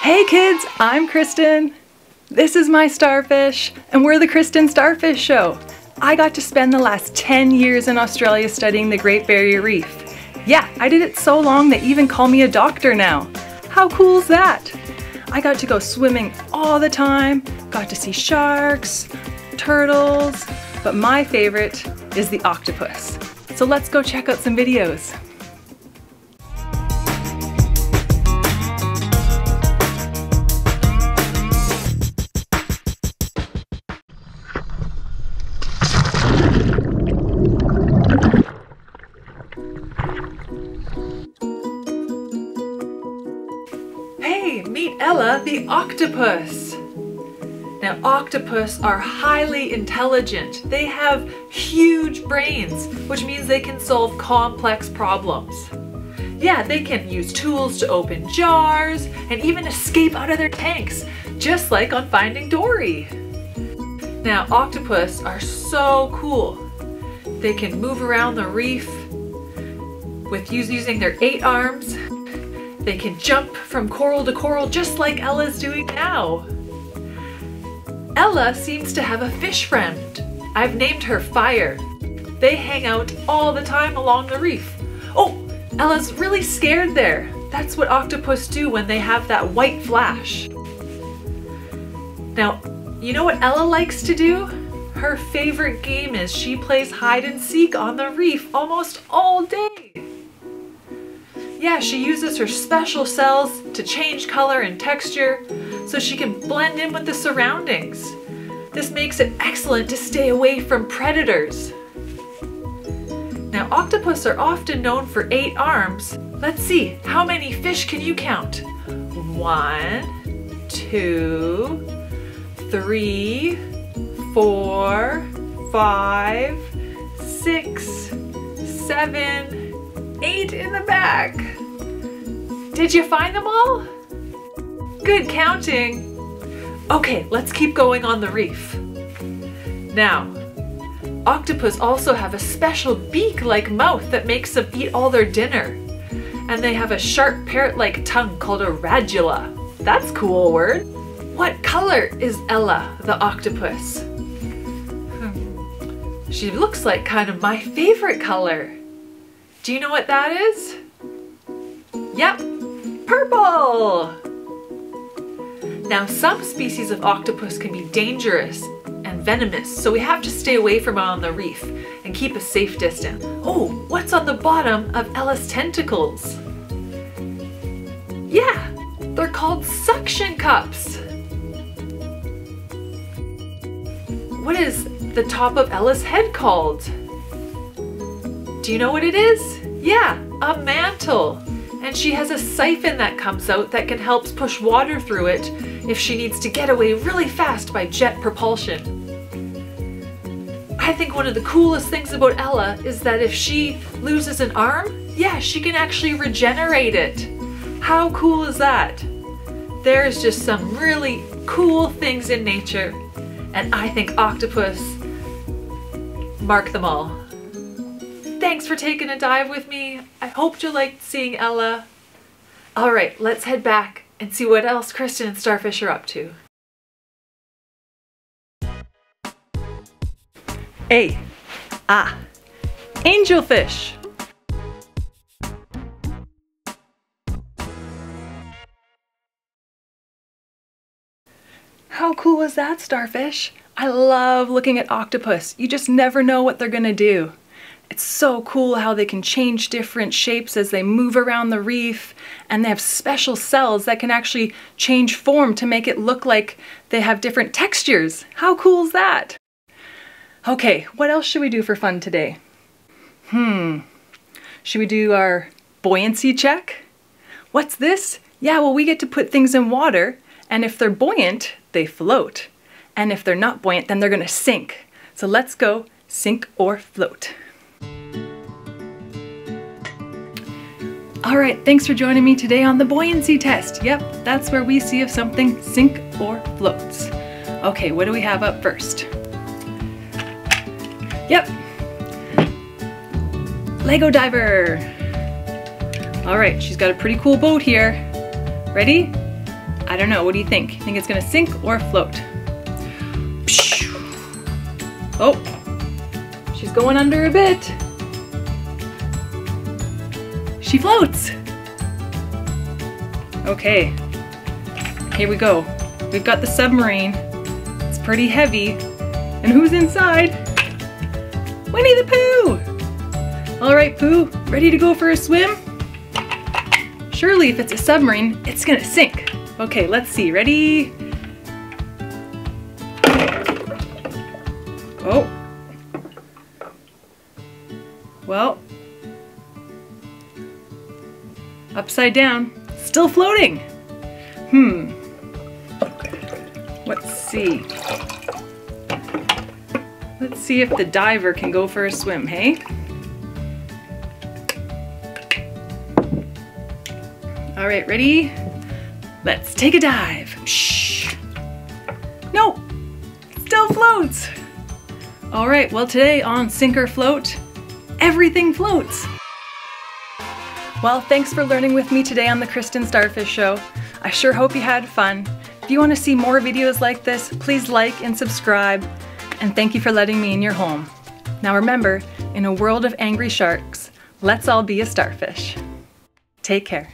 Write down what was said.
Hey kids, I'm Kristen. This is my starfish, and we're the Kristen Starfish Show. I got to spend the last 10 years in Australia studying the Great Barrier Reef. Yeah, I did it so long they even call me a doctor now. How cool is that? I got to go swimming all the time, got to see sharks, turtles, but my favorite is the octopus. So let's go check out some videos. Hey, meet Ella the octopus. Now, octopus are highly intelligent. They have huge brains, which means they can solve complex problems. Yeah, they can use tools to open jars and even escape out of their tanks, just like on Finding Dory. Now, octopus are so cool. They can move around the reef with using their eight arms. They can jump from coral to coral just like Ella's doing now. Ella seems to have a fish friend. I've named her Fire. They hang out all the time along the reef. Oh, Ella's really scared there. That's what octopus do when they have that white flash. Now, you know what Ella likes to do? Her favorite game is she plays hide and seek on the reef almost all day. Yeah, she uses her special cells to change color and texture so she can blend in with the surroundings. This makes it excellent to stay away from predators. Now, octopus are often known for eight arms. Let's see, how many fish can you count? One, two, three, four, five, six, seven, eight in the back. Did you find them all? Good counting. Okay, let's keep going on the reef. Now, octopus also have a special beak-like mouth that makes them eat all their dinner. And they have a sharp parrot-like tongue called a radula. That's cool word. What color is Ella, the octopus? Hmm. She looks like kind of my favorite color. Do you know what that is? Yep, purple! Now some species of octopus can be dangerous and venomous, so we have to stay away from on the reef and keep a safe distance. Oh, what's on the bottom of Ella's tentacles? Yeah, they're called suction cups. What is the top of Ella's head called? Do you know what it is? Yeah, a mantle. And she has a siphon that comes out that can help push water through it if she needs to get away really fast by jet propulsion. I think one of the coolest things about Ella is that if she loses an arm, yeah, she can actually regenerate it. How cool is that? There's just some really cool things in nature, and I think octopus mark them all. Thanks for taking a dive with me. I hope you liked seeing Ella. All right, let's head back and see what else Kristen and Starfish are up to. A. Ah. Angelfish. How cool was that, Starfish? I love looking at octopus. You just never know what they're gonna do. It's so cool how they can change different shapes as they move around the reef and they have special cells that can actually change form to make it look like they have different textures. How cool is that? Okay, what else should we do for fun today? Hmm, should we do our buoyancy check? What's this? Yeah, well we get to put things in water and if they're buoyant, they float. And if they're not buoyant, then they're gonna sink. So let's go sink or float. All right, thanks for joining me today on the buoyancy test. Yep, that's where we see if something sink or floats. Okay, what do we have up first? Yep, Lego diver. All right, she's got a pretty cool boat here. Ready? I don't know, what do you think? Think it's gonna sink or float? Oh, she's going under a bit. She floats. Okay, here we go. We've got the submarine. It's pretty heavy. And who's inside? Winnie the Pooh! All right, Pooh, ready to go for a swim? Surely if it's a submarine, it's gonna sink. Okay, let's see, ready? Oh. Upside down, still floating. Hmm. Let's see. Let's see if the diver can go for a swim, hey? All right, ready? Let's take a dive. Shh. No, still floats. All right, well today on Sink or Float, everything floats. Well, thanks for learning with me today on the Kristen Starfish Show. I sure hope you had fun. If you want to see more videos like this, please like and subscribe. And thank you for letting me in your home. Now remember, in a world of angry sharks, let's all be a starfish. Take care.